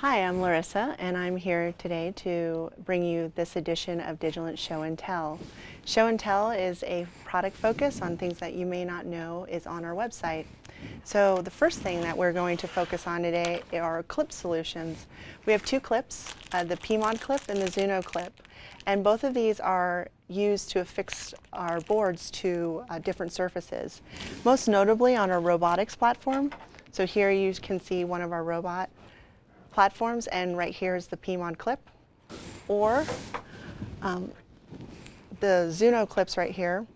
Hi, I'm Larissa, and I'm here today to bring you this edition of Digilent Show and Tell. Show and Tell is a product focus on things that you may not know is on our website. So the first thing that we're going to focus on today are clip solutions. We have two clips, uh, the PMOD clip and the Zuno clip, and both of these are used to affix our boards to uh, different surfaces, most notably on our robotics platform. So here you can see one of our robot platforms, and right here is the PMOD clip. Or um, the Zuno clips right here.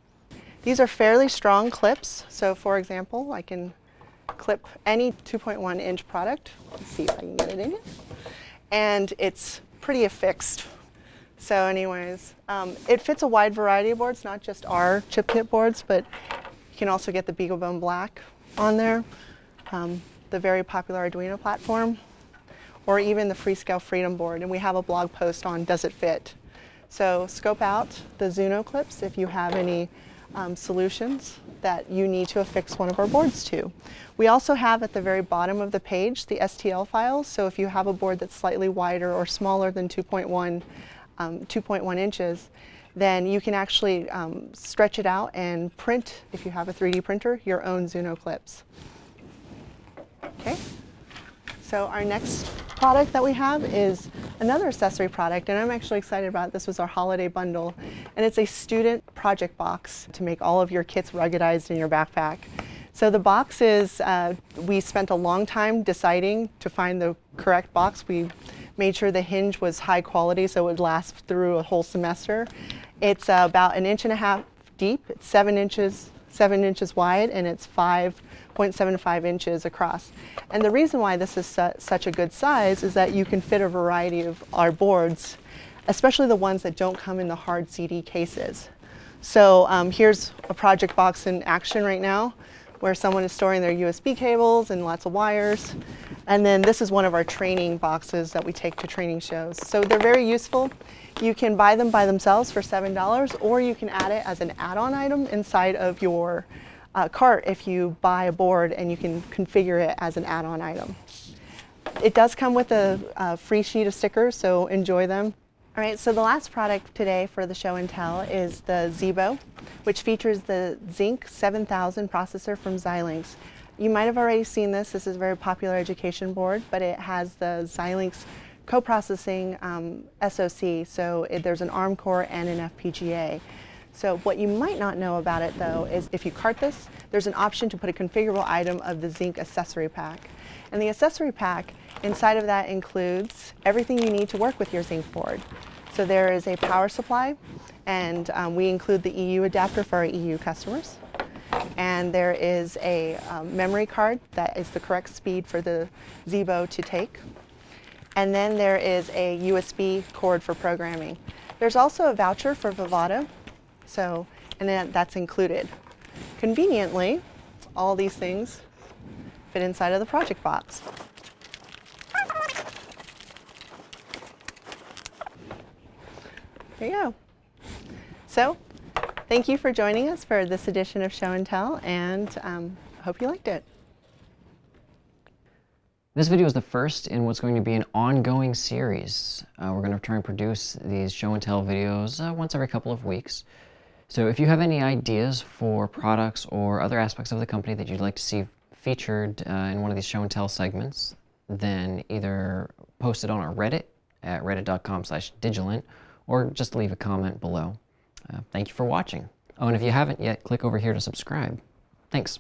These are fairly strong clips. So for example, I can clip any 2.1 inch product. Let's see if I can get it in it. And it's pretty affixed. So anyways, um, it fits a wide variety of boards, not just our chipKIT boards, but you can also get the BeagleBone Black on there, um, the very popular Arduino platform or even the Freescale Freedom board. And we have a blog post on Does It Fit? So scope out the Zuno clips if you have any um, solutions that you need to affix one of our boards to. We also have at the very bottom of the page the STL files. So if you have a board that's slightly wider or smaller than 2.1 um, 2.1 inches, then you can actually um, stretch it out and print, if you have a 3D printer, your own Zuno clips. Okay, so our next product that we have is another accessory product, and I'm actually excited about it. This was our holiday bundle, and it's a student project box to make all of your kits ruggedized in your backpack. So the box is, uh, we spent a long time deciding to find the correct box. We made sure the hinge was high quality so it would last through a whole semester. It's uh, about an inch and a half deep, it's seven inches, seven inches wide, and it's 5.75 inches across. And the reason why this is su such a good size is that you can fit a variety of our boards, especially the ones that don't come in the hard CD cases. So um, here's a project box in action right now where someone is storing their USB cables and lots of wires. And then this is one of our training boxes that we take to training shows. So they're very useful. You can buy them by themselves for $7 or you can add it as an add-on item inside of your uh, cart if you buy a board and you can configure it as an add-on item. It does come with a, a, free sheet of stickers, so enjoy them. All right, so the last product today for the show and tell is the Zybo, which features the Zynq 7000 processor from Xilinx. You might have already seen this. This is a very popular education board, but it has the Xilinx co-processing um, SoC, so it, there's an ARM core and an FPGA. So what you might not know about it though is if you cart this, there's an option to put a configurable item of the Zynq accessory pack. And the accessory pack, inside of that includes everything you need to work with your Zynq board. So there is a power supply, and um, we include the EU adapter for our EU customers. And there is a um, memory card that is the correct speed for the Zybo to take. And then there is a USB cord for programming. There's also a voucher for Vivado, so, and then that's included. Conveniently, all these things fit inside of the project box. There you go. So, thank you for joining us for this edition of Show and Tell, and um, hope you liked it. This video is the first in what's going to be an ongoing series. Uh, we're going to try and produce these show and tell videos uh, once every couple of weeks. So if you have any ideas for products or other aspects of the company that you'd like to see featured uh, in one of these show and tell segments, then either post it on our Reddit at reddit.com slash digilent or just leave a comment below. Uh, thank you for watching. Oh, and if you haven't yet, click over here to subscribe. Thanks.